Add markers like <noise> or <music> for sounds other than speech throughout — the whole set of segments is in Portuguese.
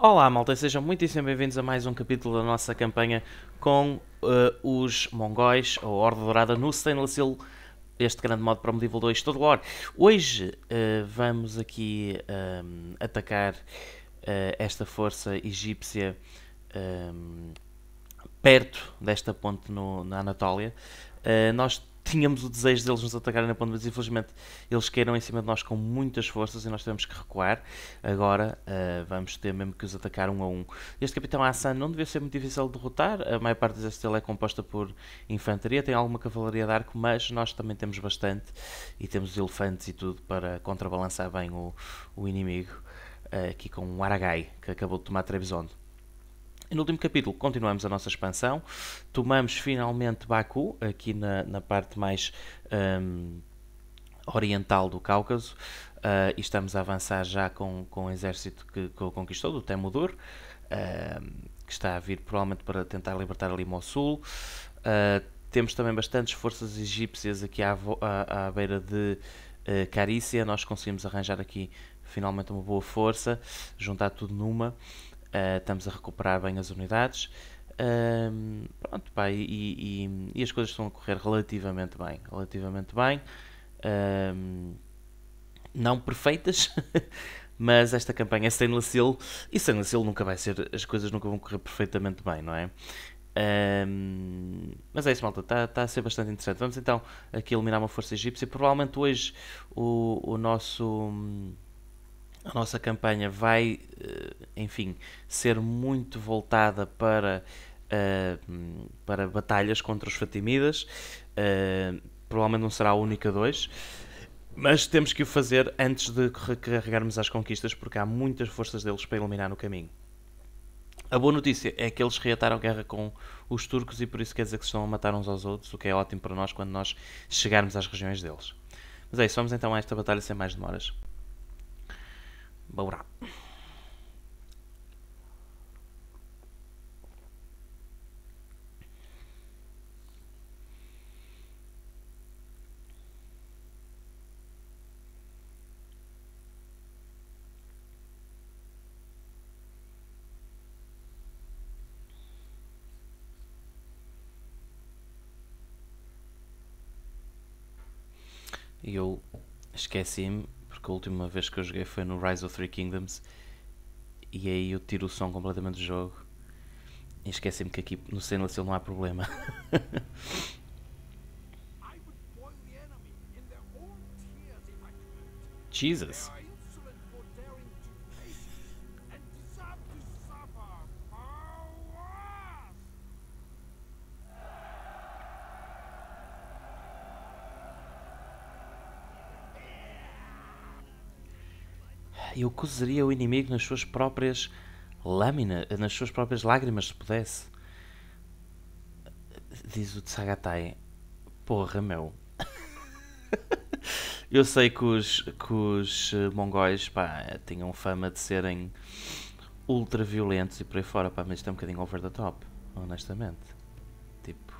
Olá malta, sejam muitíssimo bem-vindos a mais um capítulo da nossa campanha com uh, os mongóis, a Horda Dourada no Stainless Steel, este grande modo para o Medieval 2 todo War. Hoje uh, vamos aqui um, atacar uh, esta força egípcia um, perto desta ponte no, na Anatólia. nós tínhamos o desejo deles nos atacarem na ponta, mas infelizmente eles caíram em cima de nós com muitas forças e nós tivemos que recuar. Agora uh, vamos ter mesmo que os atacar um a um. Este capitão Hassan não devia ser muito difícil de derrotar, a maior parte do exército é composta por infantaria, tem alguma cavalaria de arco, mas nós também temos bastante e temos elefantes e tudo para contrabalançar bem o, o inimigo. Uh, aqui com um Aragai que acabou de tomar Trebizond. E no último capítulo continuamos a nossa expansão, tomamos finalmente Baku, aqui na, na parte mais um, oriental do Cáucaso, uh, e estamos a avançar já com, com o exército que, que conquistou, do Temudur, uh, que está a vir provavelmente para tentar libertar ali Mossul. Uh, temos também bastantes forças egípcias aqui à, à, à beira de uh, Carícia, nós conseguimos arranjar aqui finalmente uma boa força, juntar tudo numa. Uh, estamos a recuperar bem as unidades. Uh, pronto, pá, e, e, e, as coisas estão a correr relativamente bem. Relativamente bem. Uh, não perfeitas, <laughs> mas esta campanha é Stainless Steel e Stainless Steel nunca vai ser, as coisas nunca vão correr perfeitamente bem, não é? mas é isso, malta, está tá a ser bastante interessante. Vamos então aqui eliminar uma força egípcia. Provavelmente hoje o, o nosso a nossa campanha vai, eh, enfim, ser muito voltada para, uh, para batalhas contra os Fatimidas. Uh, provavelmente não será a única dois. Mas temos que o fazer antes de recarregarmos as conquistas, porque há muitas forças deles para eliminar no caminho. A boa notícia é que eles reataram guerra com os turcos e por isso quer dizer que estão a matar uns aos outros, o que é ótimo para nós quando nós chegarmos às regiões deles. Mas é isso, vamos então a esta batalha sem mais demoras. Bora. Eu esqueci-me porque a última vez que eu joguei foi no Rise of Three Kingdoms e aí eu tiro o som completamente do jogo e esqueci-me que aqui no Stainless não há problema. <laughs> Jesus. Eu cozeria o inimigo nas suas próprias lâminas, nas suas próprias lágrimas, se pudesse. Diz o Tsagatai. Porra, meu. <laughs> eu sei que os, que os eh, mongóis pá, tinham fama de serem ultra violentos e por aí fora, pá, mas isto é um bocadinho over the top, honestamente. Tipo.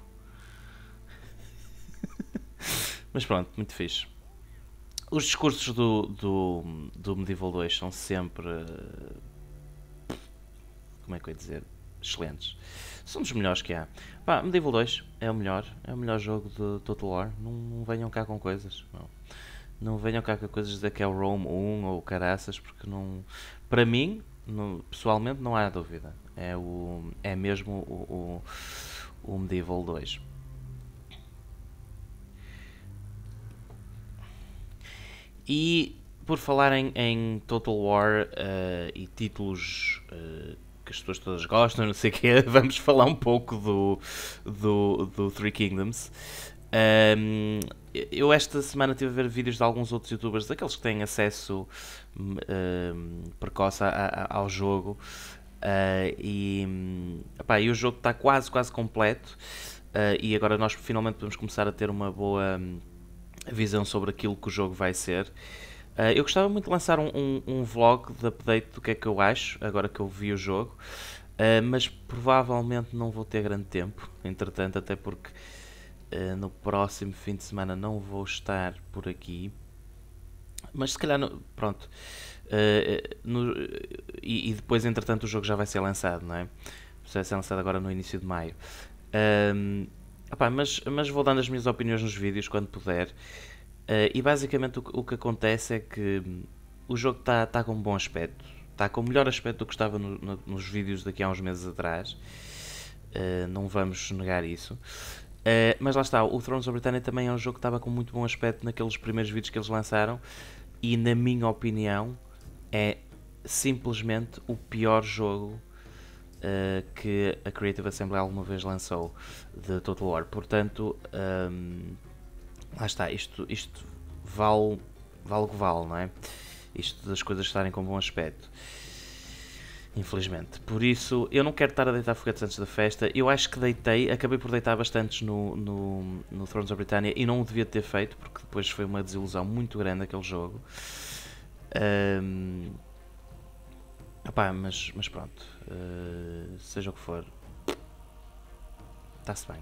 <laughs> mas pronto, muito fixe. Os discursos do, do, do Medieval 2 são sempre. Como é que eu ia dizer? Excelentes. São dos melhores que há. Pá, Medieval 2 é o melhor. É o melhor jogo de Total War. Não, não venham cá com coisas. Não. não venham cá com coisas dizer que é o Rome 1 ou caraças, porque não. Para mim, pessoalmente, não há dúvida. É, o, é mesmo o, o, o Medieval 2. E por falar em, em Total War uh, e títulos uh, que as pessoas todas gostam, não sei o quê, <laughs> vamos falar um pouco do, do, do Three Kingdoms. Um, eu esta semana estive a ver vídeos de alguns outros youtubers, daqueles que têm acesso um, precoce a, a, ao jogo. Uh, e, e o jogo está quase, quase completo. e agora nós finalmente podemos começar a ter uma boa visão sobre aquilo que o jogo vai ser. Uh, eu gostava muito de lançar um, um, um, vlog de update do que é que eu acho, agora que eu vi o jogo, uh, mas provavelmente não vou ter grande tempo, entretanto, até porque uh, no próximo fim de semana não vou estar por aqui. Mas se calhar, pronto, Uh, no, e, e, depois, entretanto, o jogo já vai ser lançado, não é? Vai ser lançado agora no início de maio. Opá, mas, mas vou dando as minhas opiniões nos vídeos quando puder. Uh, e basicamente o, o, que acontece é que o jogo está tá com um bom aspecto. Está com o melhor aspecto do que estava no, no, nos vídeos daqui a uns meses atrás. Uh, não vamos negar isso. Uh, mas lá está, o Thrones of Britannia também é um jogo que estava com muito bom aspecto naqueles primeiros vídeos que eles lançaram. E na minha opinião, é simplesmente o pior jogo uh, que a Creative Assembly alguma vez lançou de Total War. Portanto, um, lá está, isto, isto vale, vale o que vale, não é? Isto das coisas estarem com bom aspecto. Infelizmente. Por isso, eu não quero estar a deitar foguetes antes da festa. Eu acho que deitei, acabei por deitar bastantes no, no, no Thrones of Britannia e não o devia ter feito, porque depois foi uma desilusão muito grande aquele jogo. Um, opá, mas, mas pronto, uh, seja o que for, está-se bem,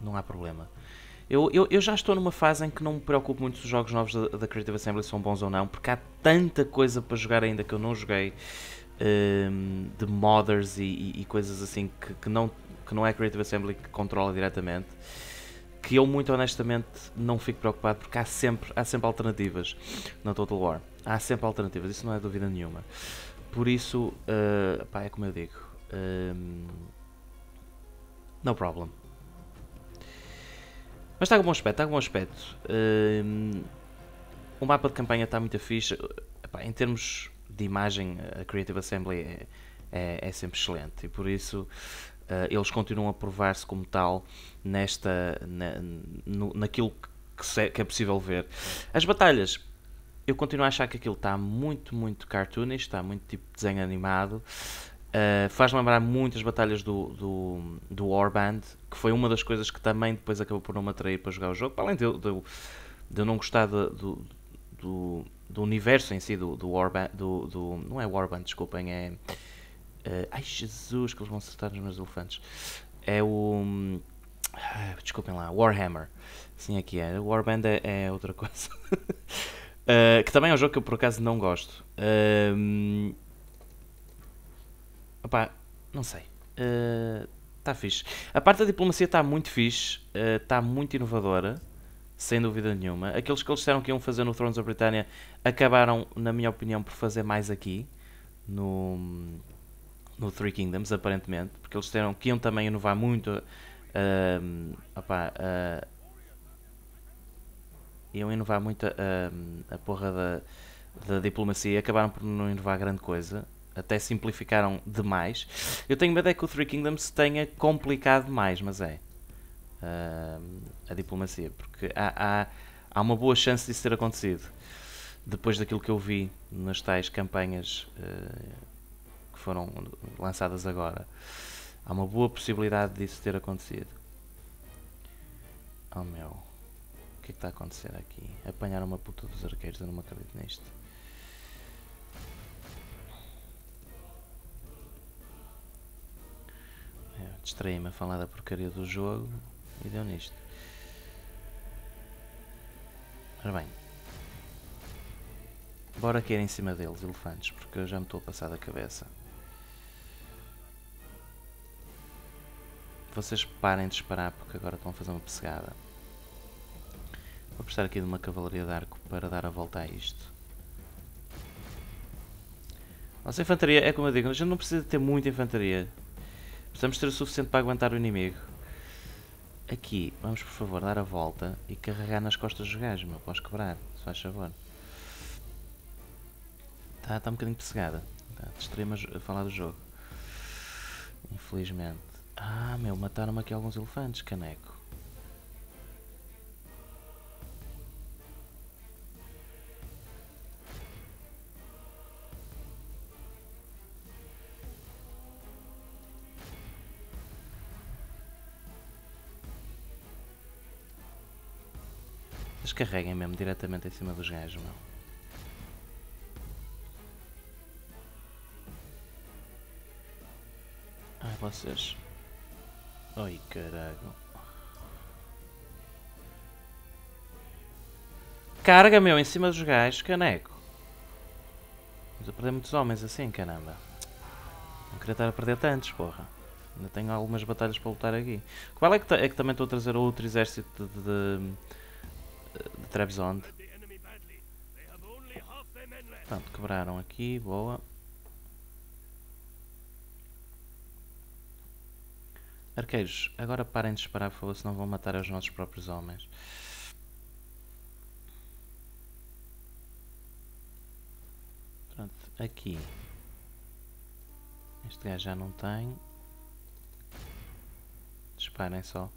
não há problema. Eu, eu, eu, já estou numa fase em que não me preocupo muito se os jogos novos da, da, Creative Assembly são bons ou não, porque há tanta coisa para jogar ainda que eu não joguei um, de modders e, e, e coisas assim que, que, não, que não é a Creative Assembly que controla diretamente que eu muito honestamente não fico preocupado porque há sempre, há sempre alternativas na Total War. Há sempre alternativas, isso não é dúvida nenhuma. Por isso, uh, pá, é como eu digo. Um, no problem. Mas está com bom aspecto, está com bom aspecto. Um, o mapa de campanha está muito fixe. Epá, em termos de imagem, a Creative Assembly é, é, é sempre excelente. E por isso uh, eles continuam a provar-se como tal nesta, na, no, naquilo que, se, que, é possível ver. As batalhas, eu continuo a achar que aquilo está muito, muito cartoonish, está muito tipo desenho animado. Uh, faz lembrar muitas batalhas do, do, do Warband, que foi uma das coisas que também depois acabou por não me atrair para jogar o jogo, além de, de, de eu não gostar de, do, do, do, universo em si do, do Warband, do, do, não é Warband, desculpem, é Uh, ai Jesus, que eles vão acertar nos meus elefantes. É o. Uh, desculpem lá, Warhammer. Sim, aqui é. Warband é, é outra coisa. <laughs> uh, que também é um jogo que eu por acaso não gosto. Uh, opá, não sei. Está fixe. A parte da diplomacia está muito fixe. Está muito inovadora. Sem dúvida nenhuma. Aqueles que eles disseram que iam fazer no Thrones of Britannia acabaram, na minha opinião, por fazer mais aqui. No, no Three Kingdoms, aparentemente, porque eles disseram que iam também inovar muito. Uh, opa, uh, iam inovar muito uh, a porra da, da diplomacia, acabaram por não inovar grande coisa, até simplificaram demais. Eu tenho medo é que o Three Kingdoms tenha complicado mais, mas é a diplomacia, porque há, há, há uma boa chance disso ter acontecido depois daquilo que eu vi nas tais campanhas uh, que foram lançadas agora. Há uma boa possibilidade disso ter acontecido. Oh meu, que é que está a acontecer aqui? Apanhar uma puta dos arqueiros, eu não me acredito nisto. Distraí-me a falar da porcaria do jogo e deu nisto. Ora bem, bora cair em cima deles, elefantes, porque eu já me estou a passar da cabeça. Vocês parem de disparar porque agora estão a fazer uma pessegada. Vou precisar aqui de uma cavalaria de arco para dar a volta a isto. Nossa infantaria, é como eu digo, a gente não precisa ter muita infantaria. Precisamos ter o suficiente para aguentar o inimigo. Aqui, vamos por favor dar a volta e carregar nas costas dos gajos, meu, os quebrar, se faz favor. Está tá um bocadinho pessegada. Tá, a falar do jogo. Infelizmente. Ah, meu, mataram-me aqui alguns elefantes, caneco. Carreguem mesmo diretamente em cima dos gajos, meu. Ai, vocês. Ai caralho. Carga meu em cima dos gajos, caneco. Mas a perder muitos homens assim, caramba. Não queria estar a perder tantos, porra. Ainda tenho algumas batalhas para lutar aqui. Qual é que, é que também estou a trazer outro exército de, de, de, de Trebizond? Pronto, quebraram aqui, boa. Arqueiros, agora parem de disparar, por favor, senão vão matar os nossos próprios homens. Pronto, aqui. Este gajo já não tem. Disparem só.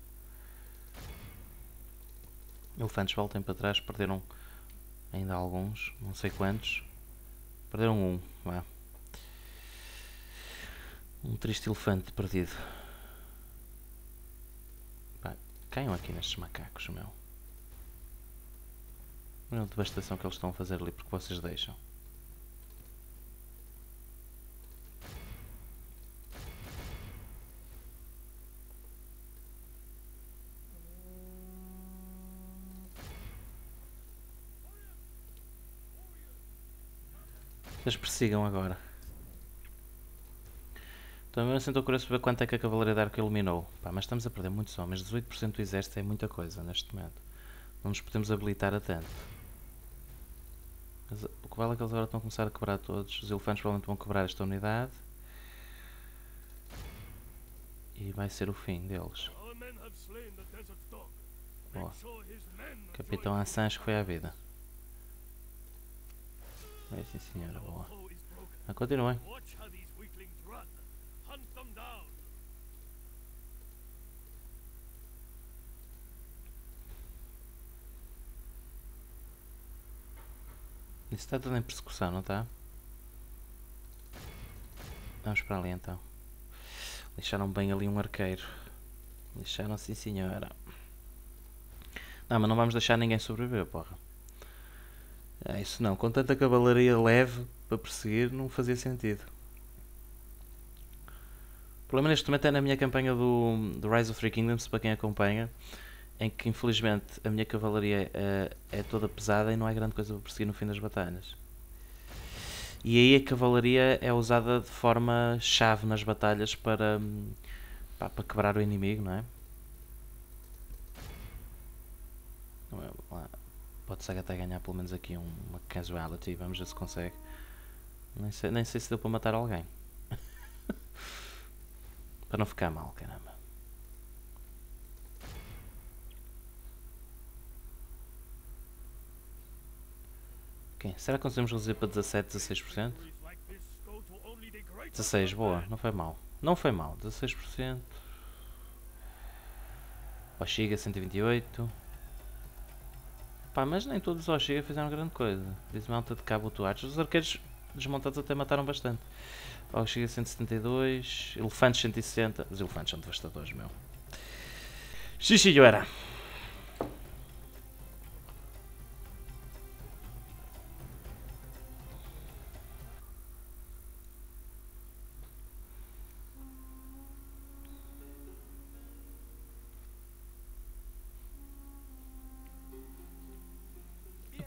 Elefantes voltem para trás, perderam ainda alguns, não sei quantos. Perderam um, vá. Um triste elefante perdido. Pá, caiam aqui nestes macacos, meu. Olha a devastação que eles estão a fazer ali porque vocês deixam. Eles persigam agora. Então eu estou curioso para ver quanto é que a Cavalaria de Arco iluminou. Pá, mas estamos a perder muitos homens. 18% do exército é muita coisa neste momento. Não nos podemos habilitar a tanto. Mas, o que vale é que eles agora estão a começar a quebrar todos. Os elefantes provavelmente vão quebrar esta unidade. E vai ser o fim deles. Boa. Capitão Assange foi à vida. Sim senhora, boa. Mas continuem. Isso está tudo em persecução, não está? Vamos para ali então. Deixaram bem ali um arqueiro. Deixaram sim senhora. Não, mas não vamos deixar ninguém sobreviver, porra. É isso não, com tanta cavalaria leve para perseguir não fazia sentido. O problema neste momento é na minha campanha do, do Rise of Three Kingdoms, para quem acompanha, em que infelizmente a minha cavalaria é, é toda pesada e não é grande coisa para perseguir no fim das batalhas. E aí a cavalaria é usada de forma chave nas batalhas para, pá, para quebrar o inimigo, não é? Pode ser até ganhar pelo menos aqui uma casuality. Vamos ver se consegue. Nem sei, nem sei se deu para matar alguém. <laughs> para não ficar mal, caramba. Será que conseguimos reduzir para 17, 16%? 16, boa, não foi mal. Não foi mal, 16%. Oxiga 128. Pá, mas nem todos os Oxiga fizeram grande coisa. Desmonta de cabo Tuartes. Os arqueiros desmontados até mataram bastante. Oxiga 172. Elefantes 160. Os elefantes são devastadores, meu. Xixi, era.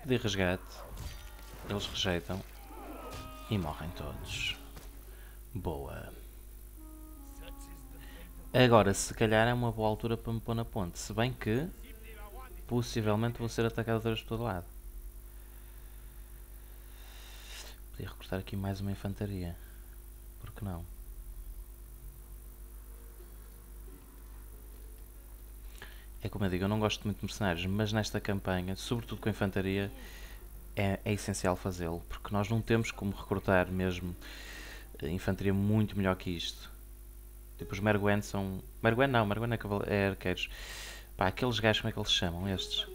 De resgate, eles rejeitam e morrem todos. Boa. Agora, se calhar é uma boa altura para me pôr na ponte, se bem que possivelmente vou ser atacado de todo lado. Podia recrutar aqui mais uma infantaria. Por que não? É como eu digo, eu não gosto muito de mercenários, mas nesta campanha, sobretudo com a infantaria, é, é essencial fazê-lo, porque nós não temos como recrutar mesmo eh, infantaria muito melhor que isto. Tipo, os Merguen são. Merguen não, Merguen é, caval... é arqueiros. Pá, aqueles gajos, como é que eles chamam? Estes.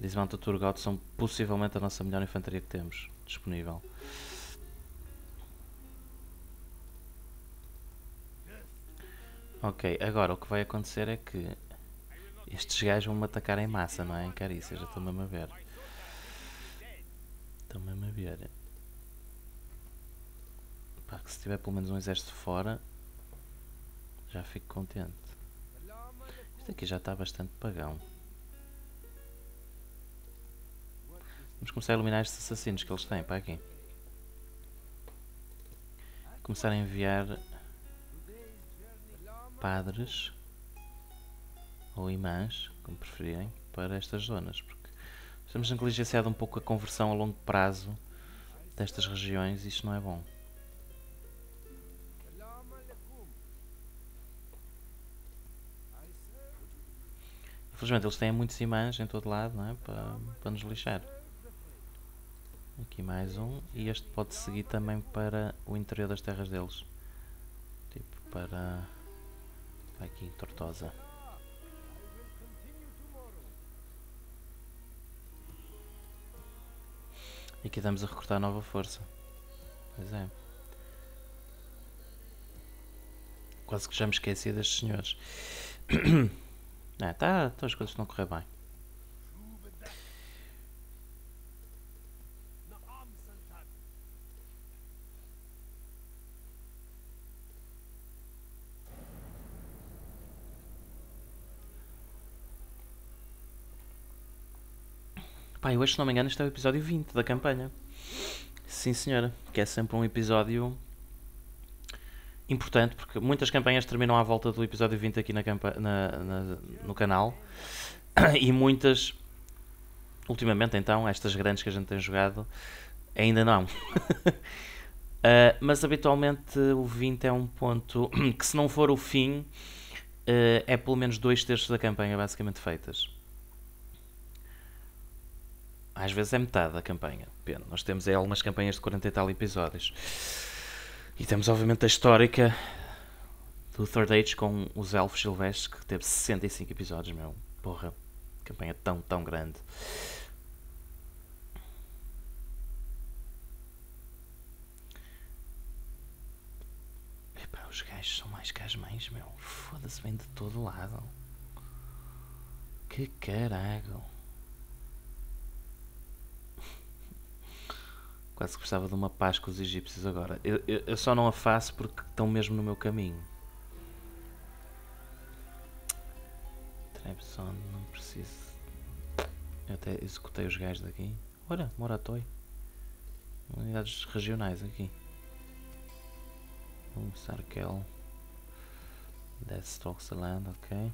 Dismount Turgot são possivelmente a nossa melhor infantaria que temos disponível. Ok, agora o que vai acontecer é que estes gajos vão me atacar em massa, não é? Em carícia, já estou mesmo a ver. Estou mesmo a ver. Pá, que se tiver pelo menos um exército fora, já fico contente. Isto aqui já está bastante pagão. Vamos começar a eliminar estes assassinos que eles têm para aqui. começar a enviar padres ou imãs, como preferirem, para estas zonas, porque estamos negligenciado um pouco a conversão a longo prazo destas regiões e isto não é bom. Infelizmente eles têm muitos imãs em todo lado não é? para, para nos lixar. Aqui mais um. E este pode seguir também para o interior das terras deles. Tipo para, para aqui, Tortosa. E aqui estamos a recrutar nova força. Pois é. Quase que já me esqueci destes senhores. <coughs> É, tá, as coisas estão a correr bem. Pai, hoje, se não me engano, este é o episódio 20 da campanha. Sim, senhora. Que é sempre um episódio importante, porque muitas campanhas terminam à volta do episódio 20 aqui na, na, na no canal. <coughs> E muitas, ultimamente então, estas grandes que a gente tem jogado, ainda não. <laughs> uh, mas habitualmente o 20 é um ponto <coughs> que, se não for o fim, uh, é pelo menos dois terços da campanha basicamente feitas. Às vezes é metade da campanha. Pena. Nós temos é, algumas campanhas de 40 e tal episódios. E temos obviamente a histórica do Third Age com os Elfos Silvestres, que teve 65 episódios, meu. Porra, campanha tão, tão grande. Epá, os gajos são mais que as mães, meu. Foda-se, vem de todo lado. Que caralho. Quase gostava de uma paz com os egípcios agora. Eu, eu, eu só não a faço porque estão mesmo no meu caminho. Trebson, não preciso. Eu até executei os gajos daqui. Olha, Moratoi. Unidades regionais aqui. Um Sarkel. Deathstalkland, ok.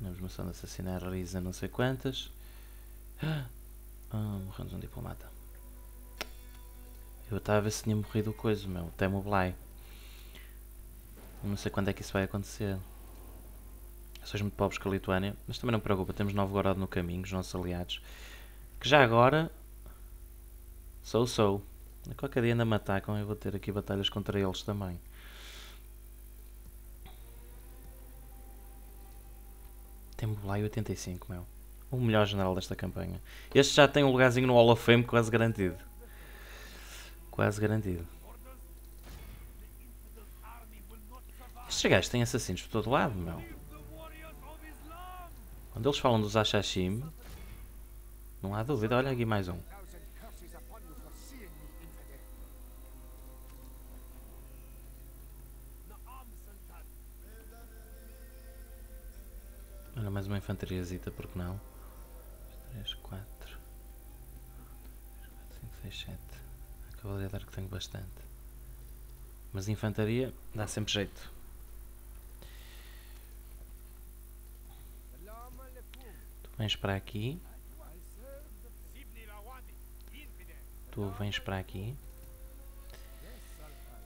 Temos moção de assassinar a Risa não sei quantas. Ah, morremos um diplomata. Eu estava a ver se tinha morrido o coisa, meu. Temo Blay. Não sei quando é que isso vai acontecer. Sois muito pobres com a Lituânia, mas também não preocupa, temos Novgorod no caminho, os nossos aliados. Que já agora. Sou, sou. Qualquer dia ainda me atacam e vou ter aqui batalhas contra eles também. Temo Blay 85, meu o melhor general desta campanha. Este já tem um lugarzinho no Hall of Fame quase garantido. Quase garantido. Estes gajos têm assassinos por todo lado, meu. Quando eles falam dos Ashashim, não há dúvida. Olha aqui mais um. Olha, mais uma infantariazita, porque não? 3, 4, 5, 6, 7. A cavalaria de arco tenho bastante. Mas infantaria dá sempre jeito. Tu vens para aqui. Tu vens para aqui.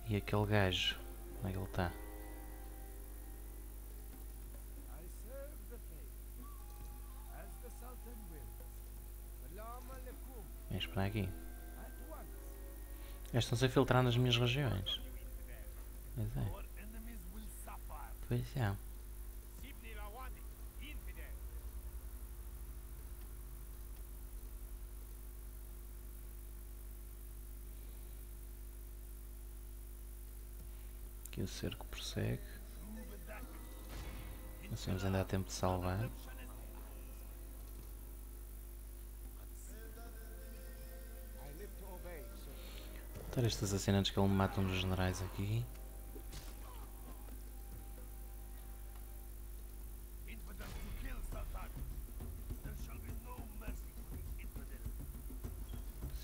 E aquele gajo, onde é que ele está? Vem esperar aqui. Estão-se a filtrar nas minhas regiões. Pois é. Pois é. Aqui o cerco prossegue. Assim ainda há tempo de salvar. matar estes assinantes que ele mata nos generais aqui.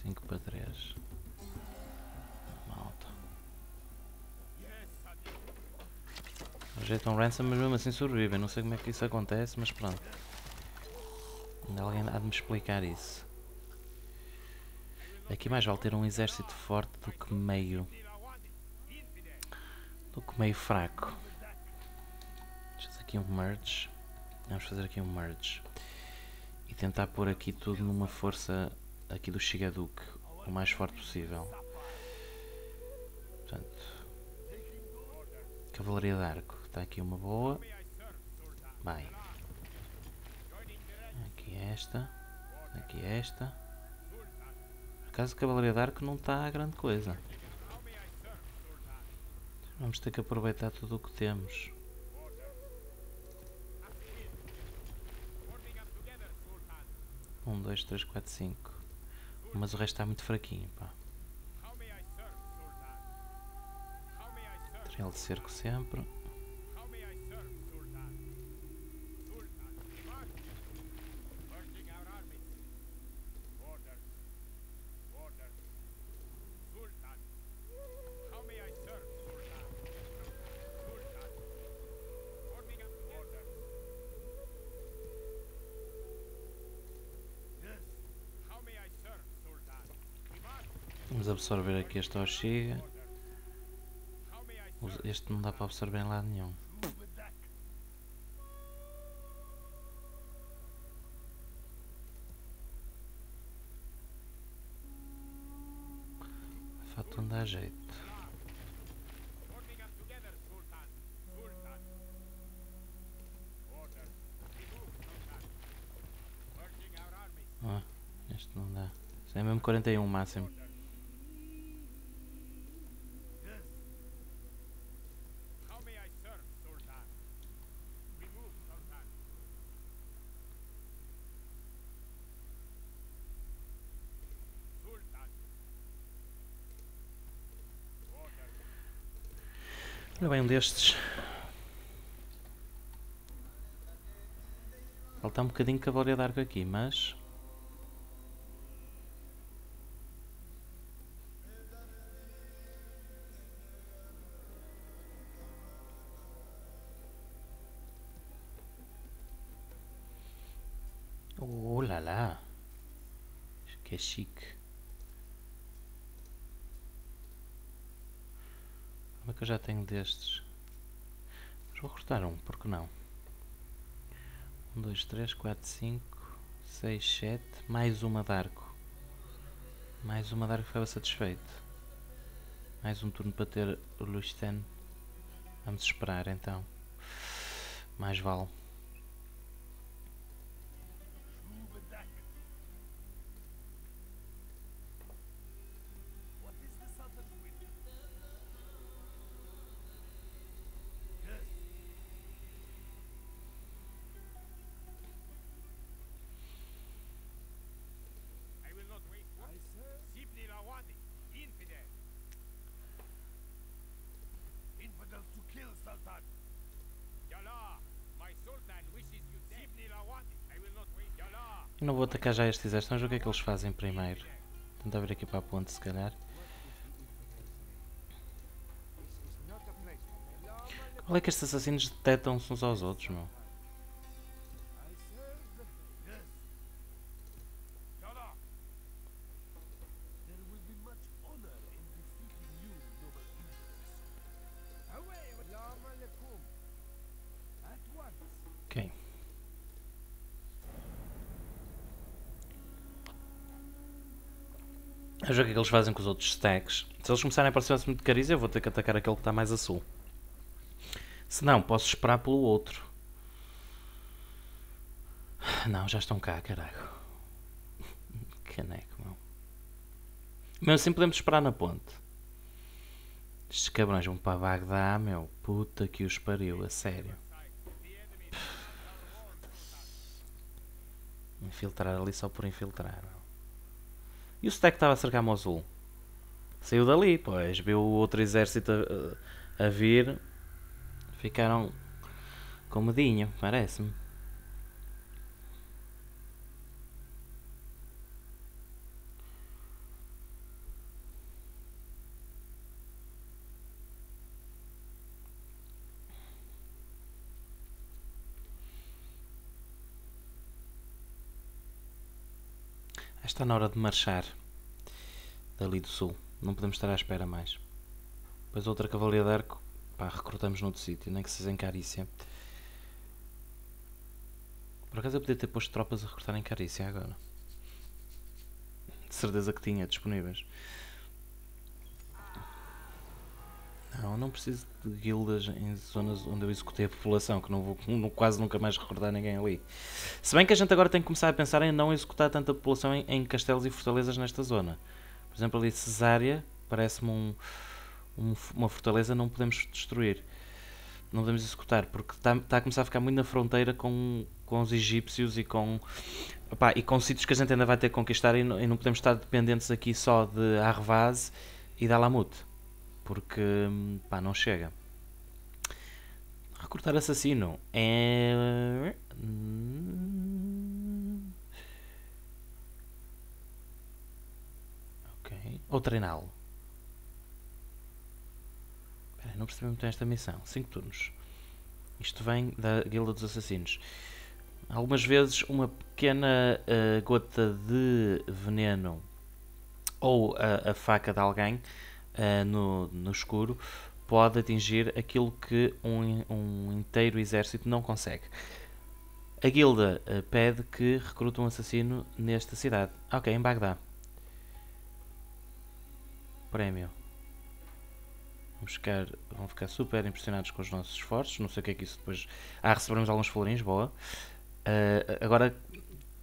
Cinco para três. Malta. Ajeita um ransom, mas mesmo assim sobrevivem. Não sei como é que isso acontece, mas pronto. Alguém há de me explicar isso. Aqui mais vale ter um exército forte do que meio. do que meio fraco. Deixa fazer aqui um merge. Vamos fazer aqui um merge. E tentar pôr aqui tudo numa força aqui do Shigaduk o mais forte possível. Portanto, Cavalaria de Arco. Está aqui uma boa. Vai. Aqui esta. Aqui esta. Acaso, Cavalaria de Arco não está a grande coisa. Vamos ter que aproveitar tudo o que temos. Um, dois, três, quatro, cinco. Mas o resto está muito fraquinho, pá. Trial de cerco sempre. Absorver aqui este Oshiga. Este não dá para absorver em lado nenhum. Fato não dá jeito. Ah, este não dá. Isso é mesmo 41 máximo. Bem um destes. Falta um bocadinho cavalaria de arco aqui, mas... eu já tenho destes? Mas vou cortar um, porque não? 1, 2, 3, 4, 5, 6, 7, mais uma de arco. Mais uma de arco ficava satisfeito. Mais um turno para ter o Lusten. Vamos esperar então. Mais vale. Não vou atacar já este exército, ver o que é que eles fazem primeiro. Tentar vir aqui para a ponte se calhar. Qual é que estes assassinos detectam-se uns aos outros, meu? Ver o que é que eles fazem com os outros stacks. Se eles começarem a aparecer muito de cariz, eu vou ter que atacar aquele que está mais a sul. Se não, posso esperar pelo outro. Não, já estão cá, caralho. <laughs> Caneco, meu. Mesmo assim podemos esperar na ponte. Estes cabrões vão para Bagdá, meu. Puta que os pariu, a sério. Infiltrar ali só por infiltrar. E o stack estava a cercar Mosul. Saiu dali, pois. Viu o outro exército a, a vir. Ficaram com medinho, parece-me. Está na hora de marchar dali do sul. Não podemos estar à espera mais. Depois outra cavalaria de arco, pá, recrutamos noutro sítio, nem que em Carícia. Por acaso eu podia ter posto tropas a recrutar em Carícia agora. De certeza que tinha disponíveis. Não, não preciso de guildas em zonas onde eu executei a população, que não vou não, quase nunca mais recordar ninguém ali. Se bem que a gente agora tem que começar a pensar em não executar tanta população em, em castelos e fortalezas nesta zona. Por exemplo, ali Cesária parece-me um, um, uma fortaleza não podemos destruir. Não podemos executar, porque está, está a começar a ficar muito na fronteira com, com os egípcios e com, opá, e com sítios que a gente ainda vai ter que conquistar e não, e não podemos estar dependentes aqui só de Arvaz e de Alamut porque pá, não chega. Recrutar assassino é. Ok. Ou treiná-lo. não percebi muito esta missão. 5 turnos. Isto vem da Guilda dos Assassinos. Algumas vezes uma pequena uh, gota de veneno ou a, a faca de alguém uh, no, no escuro pode atingir aquilo que um, um inteiro exército não consegue. A guilda uh, pede que recrute um assassino nesta cidade. Ok, em Bagdá. Prémio. Vamos ficar, vão ficar super impressionados com os nossos esforços. Não sei o que é que isso depois. Ah, receberemos alguns florins, boa. Uh, agora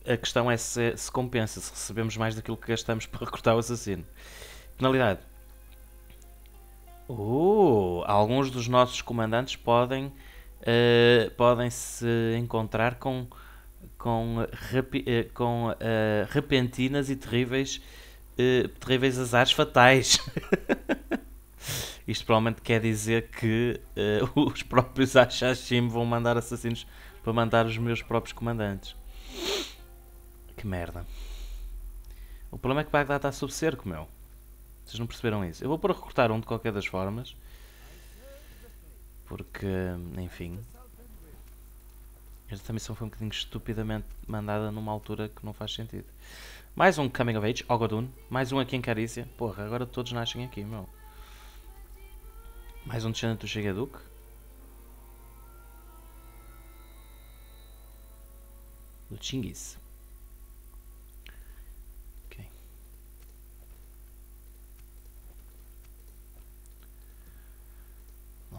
a questão é se, se compensa, se recebemos mais daquilo que gastamos <laughs> para recrutar o assassino. Penalidade. Uh, alguns dos nossos comandantes podem, uh, podem se encontrar com, com, uh, com uh, repentinas e terríveis, terríveis azares fatais. <laughs> Isto provavelmente quer dizer que <laughs> os próprios Ashashim vão mandar assassinos para mandar os meus próprios comandantes. Que merda. O problema é que Bagdad está sob cerco, meu. Vocês não perceberam isso? Eu vou pôr a recortar um de qualquer das formas. Porque, enfim. Esta missão foi um bocadinho estupidamente mandada numa altura que não faz sentido. Mais um Coming of Age, Ogodun. Mais um aqui em Carícia. Porra, agora todos nascem aqui, meu. Mais um descendente do Chegaduque. Do Chinguiz.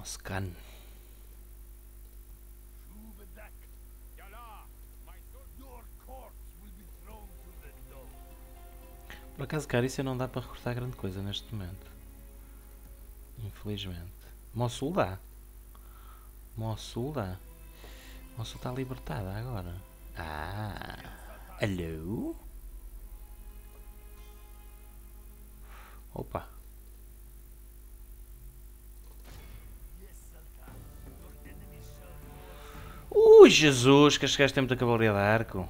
Nosso cano. Por acaso, Carícia não dá para recrutar grande coisa neste momento. Infelizmente. Mossul dá. Mossul dá. Mossul está libertada agora. Ah. Alô? Opa. Ui, Jesus, que este gajo tem muita cavalaria de arco.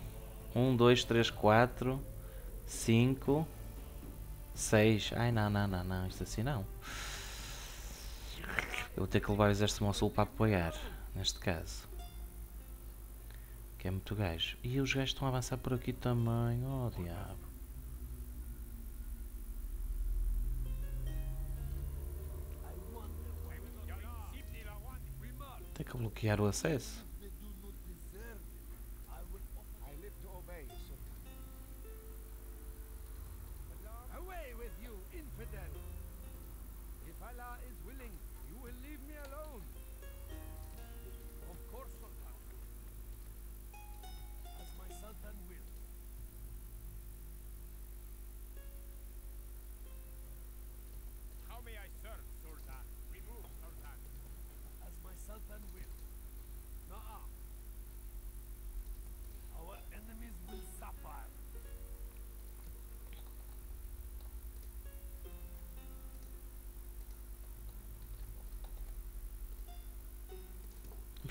1, 2, 3, 4, 5, 6. Ai, não, não, não, não, isto assim não. Eu vou ter que levar o exército Mosul para apoiar, neste caso. Que é muito gajo. E os gajos estão a avançar por aqui também. Oh, diabo. Tem que bloquear o acesso.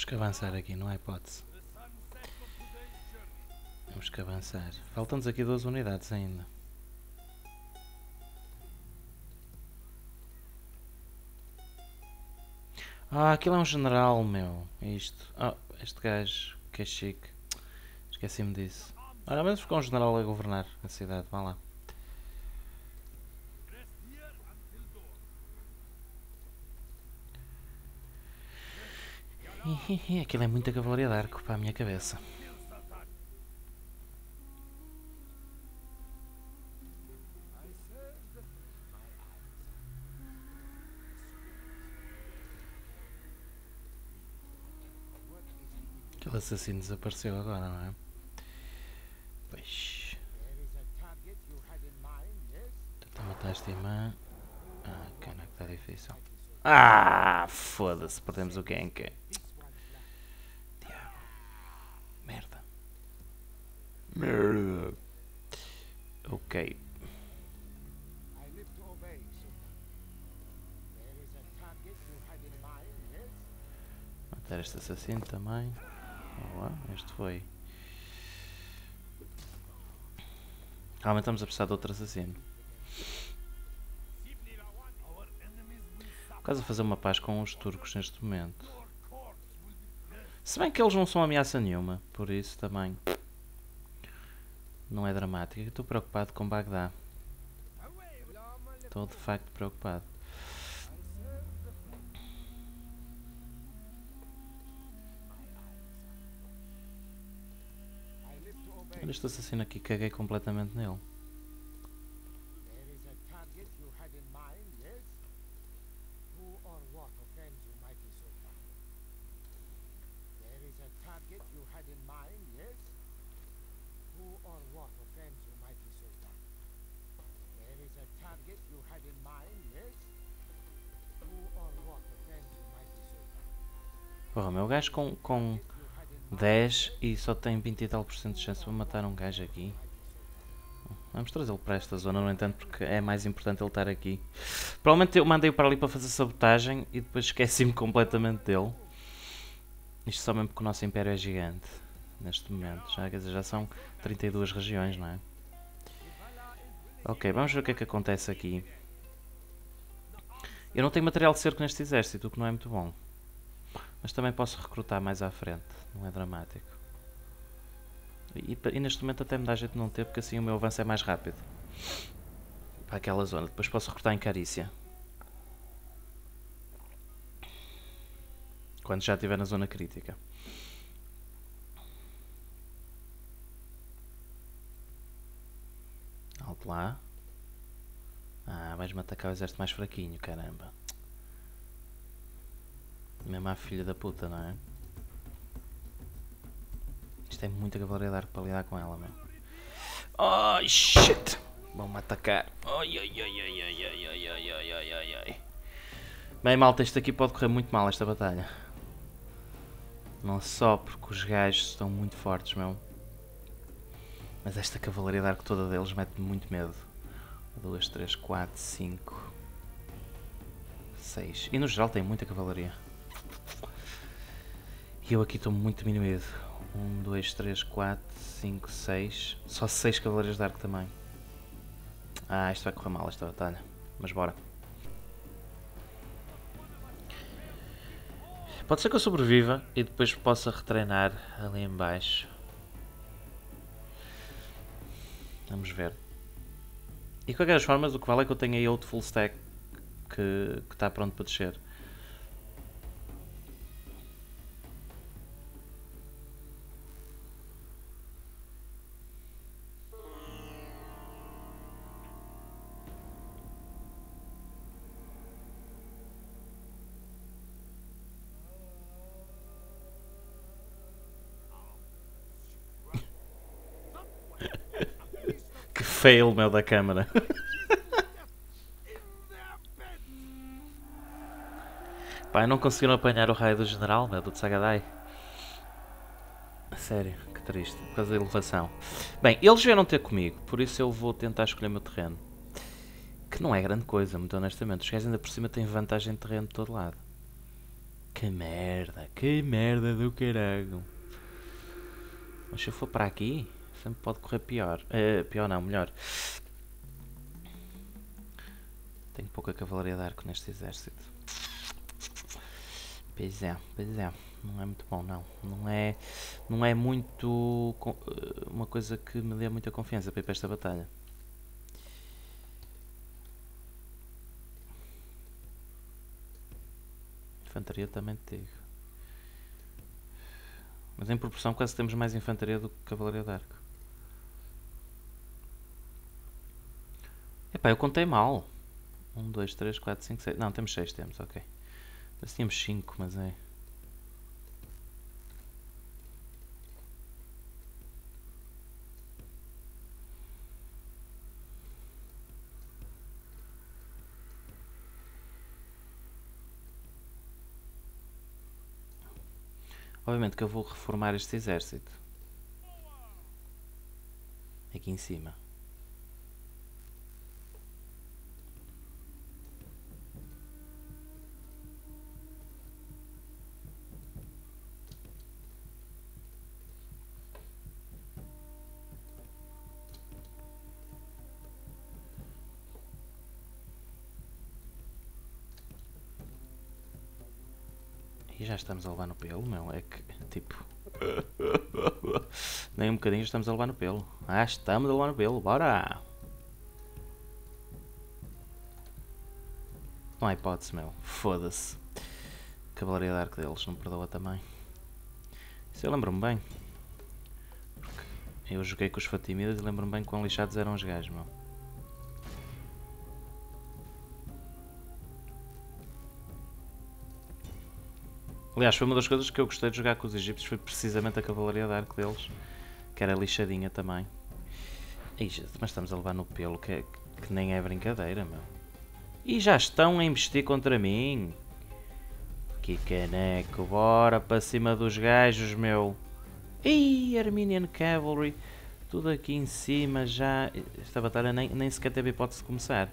Temos que avançar aqui, não há hipótese. Temos que avançar. Faltam-nos aqui duas unidades ainda. Ah, aquilo é um general, meu. Isto. Ah, este gajo que é chique. Esqueci-me disso. Olha, mas ficou um general a governar a cidade, vá lá. <laughs> Aquilo é muita cavalaria de arco para a minha cabeça. Aquele assassino desapareceu agora, não é? Pois. Tenta matar esta irmã. Ah, cana que está difícil. Ah, foda-se, perdemos o gank. Ok. Matar este assassino também. Olá, este foi. Realmente estamos a precisar de outro assassino. Por causa de fazer uma paz com os turcos neste momento. Se bem que eles não são ameaça nenhuma, por isso também não é dramático. Estou preocupado com Bagdá. Estou de facto preocupado. Olha este assassino aqui, caguei completamente nele. Porra, meu gajo com, com 10 e só tem 20 e tal por cento de chance de matar um gajo aqui. Vamos trazê-lo para esta zona, no entanto, porque é mais importante ele estar aqui. Provavelmente eu mandei-o para ali para fazer sabotagem e depois <laughs> esqueci-me completamente dele. Isto só mesmo porque o nosso império é gigante, neste momento. Já, quer dizer, já são 32 regiões, não é? Ok, vamos ver o que é que acontece aqui. Eu não tenho material de cerco neste exército, o que não é muito bom. Mas também posso recrutar mais à frente, não é dramático. E, e, neste momento até me dá jeito de não ter, porque assim o meu avanço é mais rápido. Para aquela zona. Depois posso recrutar em Carícia. Quando já estiver na zona crítica. Alto lá. Ah, vais-me atacar o exército mais fraquinho, caramba. Mesmo a filha da puta, não é? Isto é muita cavalaria de arco para lidar com ela, meu. Oh, shit! Vão-me atacar. Ai, ai, ai, ai, ai, ai, ai, ai, ai, ai, ai, ai. Bem, malta, isto aqui pode correr muito mal, esta batalha. Não só porque os gajos estão muito fortes, meu. Mas esta cavalaria de toda deles mete-me muito medo. 2, 3, 4, 5, 6. E no geral tem muita cavalaria. E eu aqui estou muito diminuído. 1, 2, 3, 4, 5, 6. Só 6 cavaleiros de arco também. Ah, isto vai correr mal esta batalha. Mas bora. Pode ser que eu sobreviva e depois possa retreinar ali em baixo. Vamos ver. E de qualquer forma, o que vale é que eu tenho aí outro full stack que, está pronto para descer. Fail, meu, da câmara. <laughs> Pai, não conseguiram apanhar o raio do general, meu, do Tsagadai. Sério, que triste, por causa da elevação. Bem, eles vieram ter comigo, por isso eu vou tentar escolher meu terreno. Que não é grande coisa, muito honestamente. Os gajos ainda por cima têm vantagem de terreno de todo lado. Que merda, que merda do caralho. Mas se eu for para aqui, Sempre pode correr pior. Uh, pior não, melhor. Tenho pouca cavalaria de arco neste exército. Pois é, pois é. Não é muito bom, não. Não é, não é muito... Eh, uma coisa que me dê muita confiança para ir para esta batalha. Infantaria também te digo. Mas em proporção quase temos mais infantaria do que cavalaria de arco. Epá, eu contei mal. 1, 2, 3, 4, 5, 6. Não, temos 6, temos, ok. Nós tínhamos 5, mas é. Obviamente que eu vou reformar este exército. Aqui em cima. Estamos a levar no pelo, meu. É que, tipo... <laughs> Nem um bocadinho estamos a levar no pelo. Ah, estamos a levar no pelo. Bora! Não há hipótese, meu. Foda-se. Cavalaria de arco deles não perdoa também. Isso eu lembro-me bem. Eu joguei com os Fatimidas e lembro-me bem quão lixados eram os gajos, meu. Aliás, foi uma das coisas que eu gostei de jogar com os egípcios, foi precisamente a cavalaria de arco deles, que era lixadinha também. Mas estamos a levar no pelo, que, que nem é brincadeira, meu. E já estão a investir contra mim. Que caneco, bora para cima dos gajos, meu. Ih, Armenian Cavalry, tudo aqui em cima já. Esta batalha nem, nem sequer teve hipótese de começar.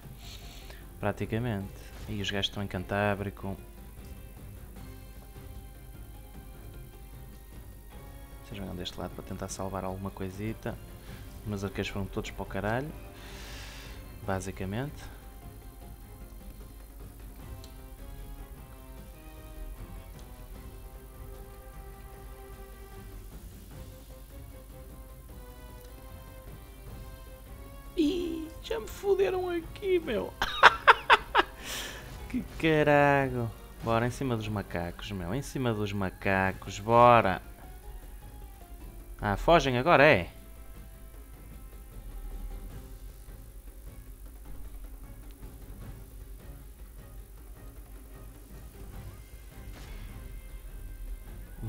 Praticamente. E os gajos estão em Cantábrico. Venham deste lado para tentar salvar alguma coisita. Meus arqueiros foram todos para o caralho. Basicamente. Ih, já me fuderam aqui, meu. <laughs> que caralho. Bora, em cima dos macacos, meu. Em cima dos macacos, bora. Ah, fogem agora, é?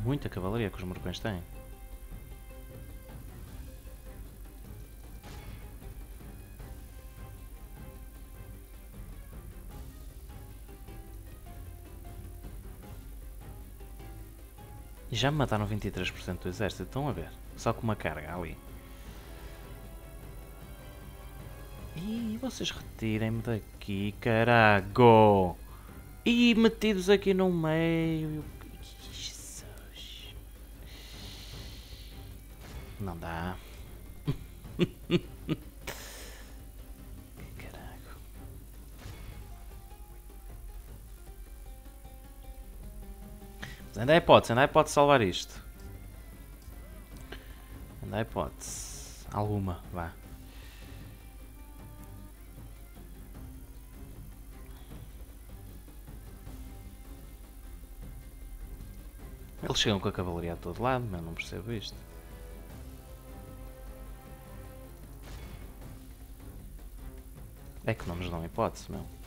Muita cavalaria que os morcões têm. Já me mataram 23% do exército, estão a ver? Só com uma carga ali. E vocês retirem-me daqui, carago! E metidos aqui no meio. Jesus. Não dá. Ainda há hipótese, ainda há hipótese salvar isto. Ainda há hipótese. Alguma, vá. Eles chegam com a cavalaria a todo lado, mas não percebo isto. É que não nos dão hipótese, meu.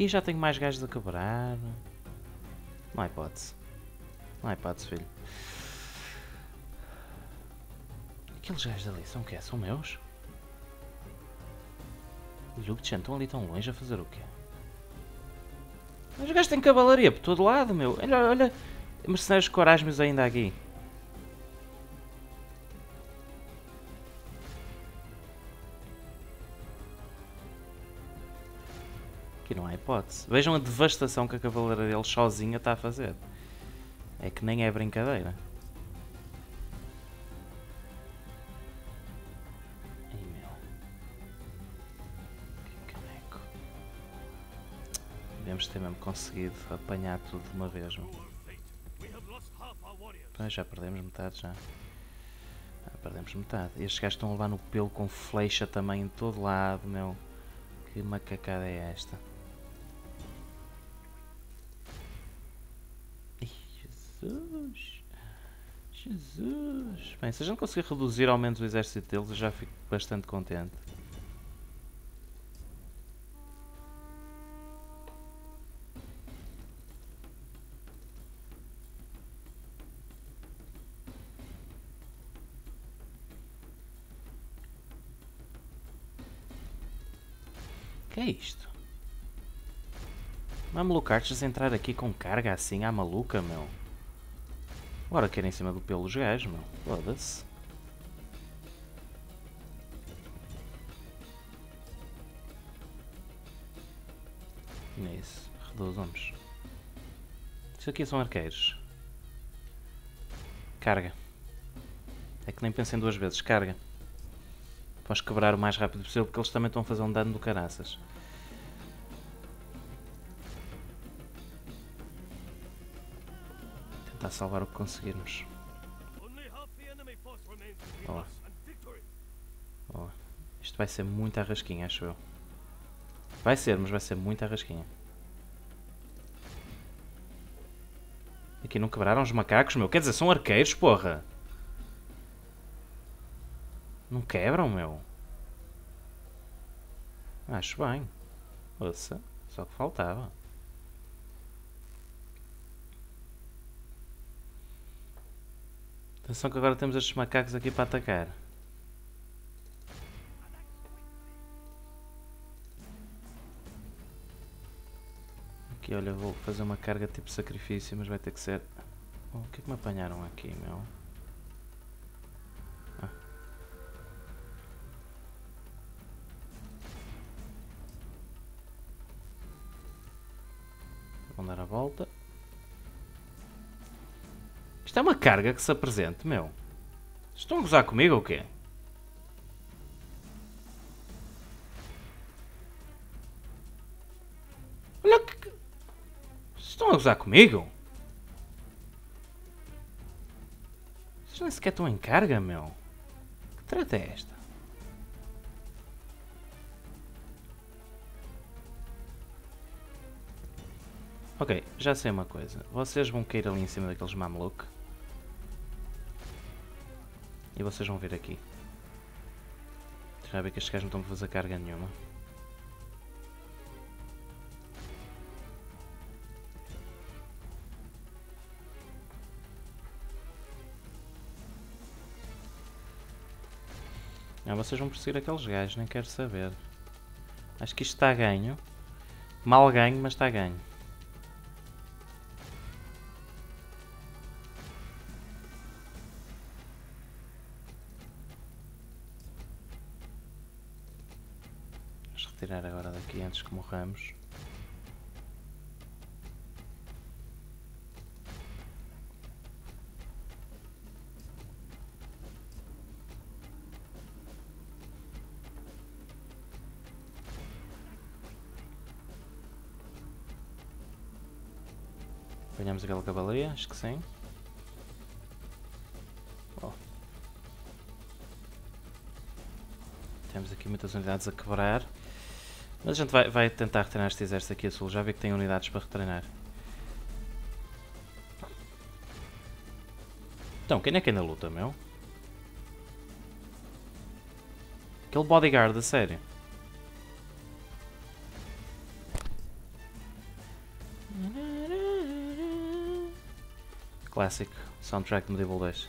E já tenho mais gajos a quebrar. Não há hipótese. Não há hipótese, filho. Aqueles gajos ali são o quê? São meus? Luke estão ali tão longe a fazer o quê? Os gajos têm cavalaria por todo lado, meu. Olha, olha. Mercenários corásmios ainda. Aqui Vejam a devastação que a cavaleira dele sozinha está a fazer. É que nem é brincadeira. Devemos ter mesmo conseguido apanhar tudo de uma vez. Pois, já perdemos metade já. Perdemos metade. Estes gajos estão levar no pelo com flecha também em todo lado, meu. Que macacada é esta? Jesus! Bem, se a gente conseguir reduzir ao menos o exército deles, eu já fico bastante contente. que é isto? Mamelucartes entrar aqui com carga assim à maluca, meu. Agora querem em cima do pelo os gajos, meu. Foda-se. É isso. Reduzamos. Isto aqui são arqueiros. Carga. É que nem pensem duas vezes. Carga. Vamos quebrar o mais rápido possível porque eles também estão a fazer um dano do caraças. Tentar salvar o que conseguirmos. Boa. Boa. Isto vai ser muita rasquinha, acho eu. Vai ser, mas vai ser muita rasquinha. Aqui não quebraram os macacos, meu? Quer dizer, são arqueiros, porra! Não quebram, meu? Acho bem. Ouça, só que faltava. Atenção que agora temos estes macacos aqui para atacar. Aqui, olha, vou fazer uma carga tipo sacrifício, mas vai ter que ser... Oh, o que é que me apanharam aqui, meu? Vão dar a volta. Isto é uma carga que se apresente, meu. Estão a gozar comigo ou quê? Olha que... Estão a gozar comigo? Vocês nem sequer estão em carga, meu. Que treta é esta? Ok, já sei uma coisa. Vocês vão cair ali em cima daqueles Mamluk. E vocês vão vir aqui. Já ver que estes gajos não estão a fazer carga nenhuma. Ah, vocês vão perseguir aqueles gajos, nem quero saber. Acho que isto está ganho. Mal ganho, mas está a ganho. tirar agora daqui antes que morramos. Apanhamos aquela cavalaria, acho que sim. Oh. Temos aqui muitas unidades a quebrar. Mas a gente vai, vai tentar retreinar este exército aqui a sul. Já vi que tem unidades para retreinar. Então, quem é que ainda luta, meu? Aquele bodyguard, a sério. Clássico. Soundtrack Medieval 2.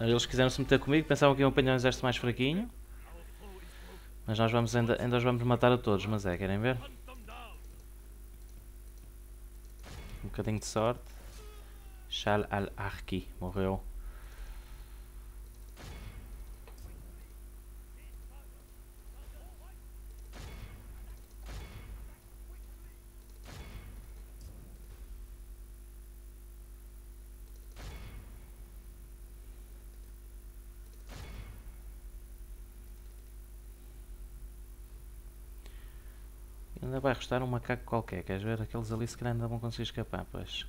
Eles quiseram se meter comigo, pensavam que iam apanhar um exército mais fraquinho. Mas nós vamos ainda, ainda os vamos matar a todos, mas é, querem ver? Um bocadinho de sorte. Shal al-Arki morreu. Vai restar um macaco qualquer. Queres ver? Aqueles ali se calhar ainda vão conseguir escapar, pois.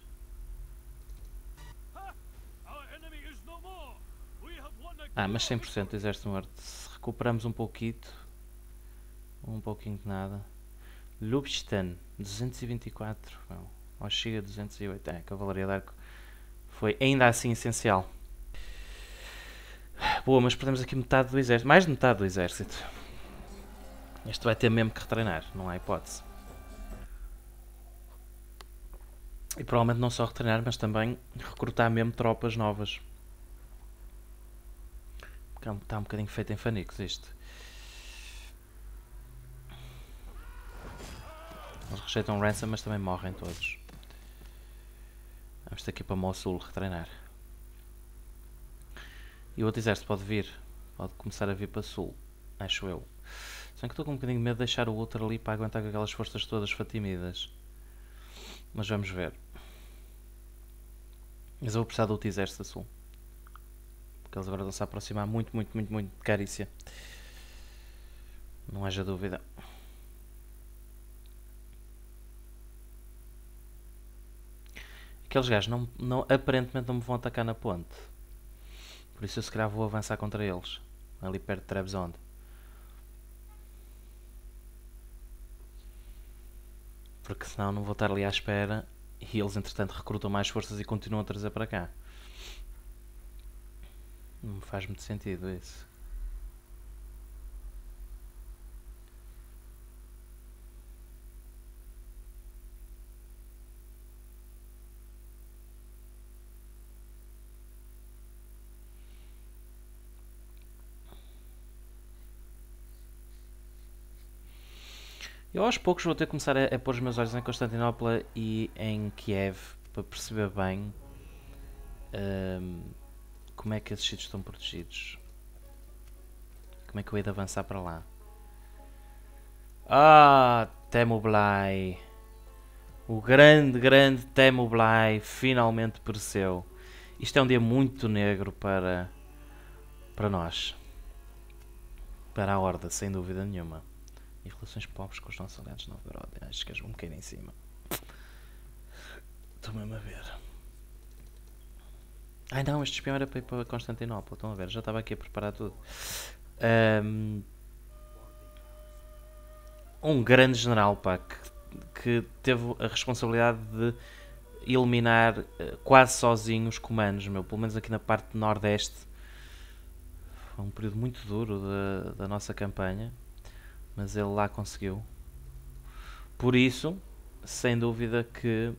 Ah, mas 100% do exército morto. Se recuperamos um pouquinho. Um pouquinho de nada. Lubstan, 224. Bom, chega 208. É, Cavalaria de Arco foi ainda assim essencial. Boa, mas perdemos aqui metade do exército. Mais de metade do exército. Este vai ter mesmo que retreinar, não há hipótese. E provavelmente não só retreinar, mas também recrutar mesmo tropas novas. Está um bocadinho feito em fanicos isto. Eles rejeitam ransom, mas também morrem todos. Vamos ter aqui para Mosul retreinar. E o outro exército pode vir. Pode começar a vir para Sul. Acho eu. Só que estou com um bocadinho de medo de deixar o outro ali para aguentar com aquelas forças todas fatimidas. Mas vamos ver. Mas eu vou precisar do outro exército a Sul. Porque eles agora vão se aproximar muito, muito, muito, muito de Carícia. Não haja dúvida. Aqueles gajos não, não, aparentemente não me vão atacar na ponte. Por isso eu se calhar vou avançar contra eles. Ali perto de Trebzond. Porque senão não vou estar ali à espera e eles entretanto recrutam mais forças e continuam a trazer para cá. Não faz muito sentido isso. Eu aos poucos vou ter que começar a, a pôr os meus olhos em Constantinopla e em Kiev para perceber bem um, como é que esses sítios estão protegidos. Como é que eu hei de avançar para lá? Ah, Temublai. O grande, grande Temublai finalmente pereceu. Isto é um dia muito negro para, para nós. Para a Horda, sem dúvida nenhuma. E relações pobres com os nossos aliados de Novgorod. Acho que eles vão cair em cima. Estou mesmo a ver. Ai não, este espião era para ir para Constantinopla. Estão a ver? Já estava aqui a preparar tudo. Um, um grande general, pá, que, que, teve a responsabilidade de eliminar uh, quase sozinho os comandos, meu. Pelo menos aqui na parte nordeste. Foi um período muito duro da, da nossa campanha mas ele lá conseguiu. Por isso, sem dúvida que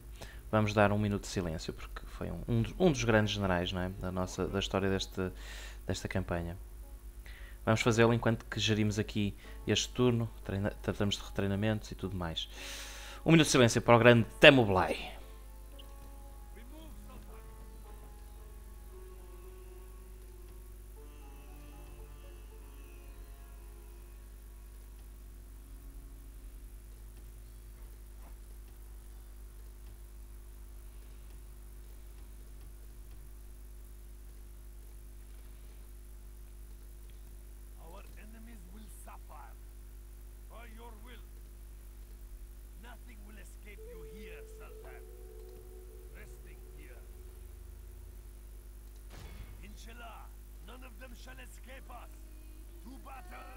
vamos dar um minuto de silêncio, porque foi um, um, um dos grandes generais não é? da, nossa, da história deste, desta campanha. Vamos fazê-lo enquanto que gerimos aqui este turno, treina, tratamos de retreinamentos e tudo mais. Um minuto de silêncio para o grande Temo Blay. escape us. To battle!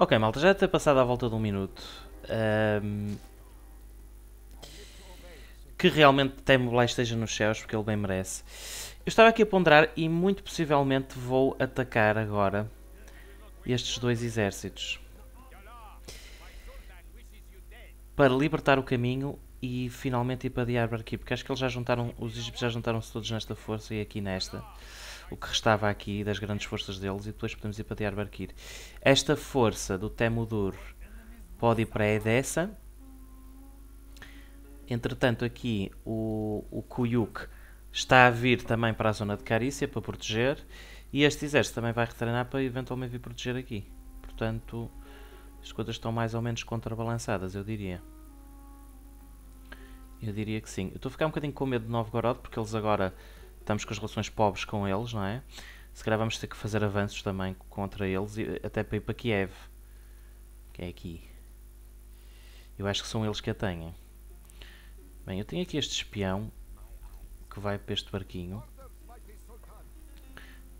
Ok, malta, já ter passado à volta de um minuto. Um, que realmente Temblay esteja nos céus, porque ele bem merece. Eu estava aqui a ponderar e muito possivelmente vou atacar agora estes dois exércitos. Para libertar o caminho e finalmente ir para Diyarbakir, porque acho que eles já juntaram, os egípcios já juntaram-se todos nesta força e aqui nesta o que restava aqui das grandes forças deles e depois podemos ir para Diyarbakir. Esta força do Temudur pode ir para Edessa. Entretanto, aqui o, o Kuyuk está a vir também para a zona de Carícia para proteger. E este exército também vai retreinar para eventualmente vir proteger aqui. Portanto, as coisas estão mais ou menos contrabalançadas, eu diria. Eu diria que sim. Eu estou a ficar um bocadinho com medo de Novgorod, porque eles agora estamos com as relações pobres com eles, não é? Se calhar vamos ter que fazer avanços também contra eles, até para ir para Kiev, que é aqui. Eu acho que são eles que a têm. Bem, eu tenho aqui este espião que vai para este barquinho.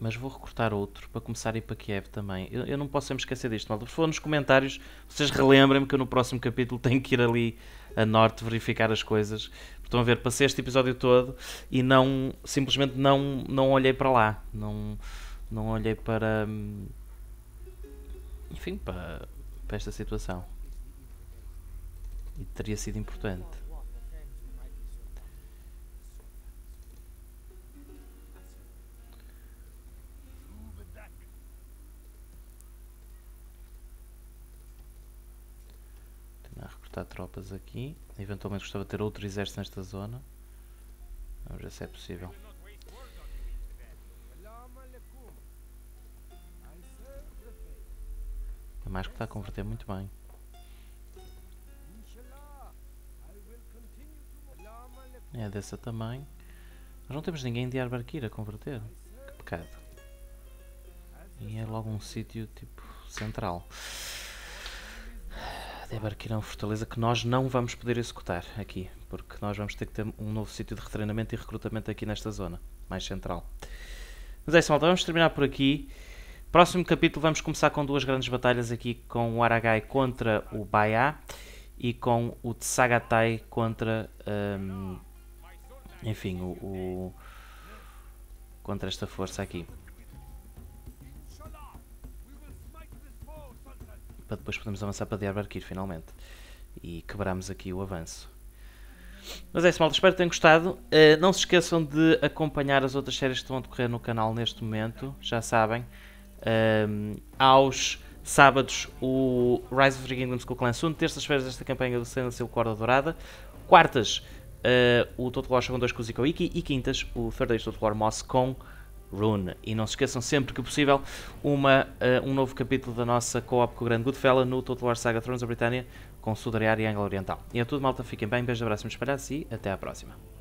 Mas vou recrutar outro para começar a ir para Kiev também. Eu, eu não posso me esquecer disto, malta. Por favor, nos comentários, vocês relembrem-me que eu no próximo capítulo tenho que ir ali a norte verificar as coisas. Estão a ver, passei este episódio todo e não simplesmente não, não olhei para lá. Não, não olhei para. Enfim, para, para esta situação. E teria sido importante. Recrutar tropas aqui. Eventualmente gostava de ter outro exército nesta zona. Vamos ver se é possível. É mais que está a converter muito bem. É dessa também. Nós não temos ninguém de Diyarbakir a converter. Que pecado. E é logo um sítio tipo central. Debarquir uma fortaleza que nós não vamos poder executar aqui, porque nós vamos ter que ter um novo sítio de retreinamento e recrutamento aqui nesta zona, mais central. Mas é isso, malta, vamos terminar por aqui. Próximo capítulo vamos começar com duas grandes batalhas aqui com o Aragai contra o Baya e com o Tsagatai contra, um, enfim, o, o, contra esta força aqui. Para depois podermos avançar para Diyarbakir finalmente. E quebramos aqui o avanço. Mas é isso, malta. Espero que tenham gostado. Uh, não se esqueçam de acompanhar as outras séries que estão a decorrer no canal neste momento. Já sabem. Uh, aos sábados, o Rise of the Kingdoms com o Clan Sun. Terças-feiras, esta campanha do Senna Silk Corda Dourada. Quartas, uh, o Total War Shogun 2 com o Zikoiki. E quintas, o Third Age Total War Moss com Rune. E não se esqueçam sempre que possível uma, uh, um novo capítulo da nossa co-op com o Grande Goodfella no Total War Saga Thrones da Britannia com Sudariar e Anglo Oriental. E é tudo, malta. Fiquem bem, beijo, abraço, me espalhados e até à próxima.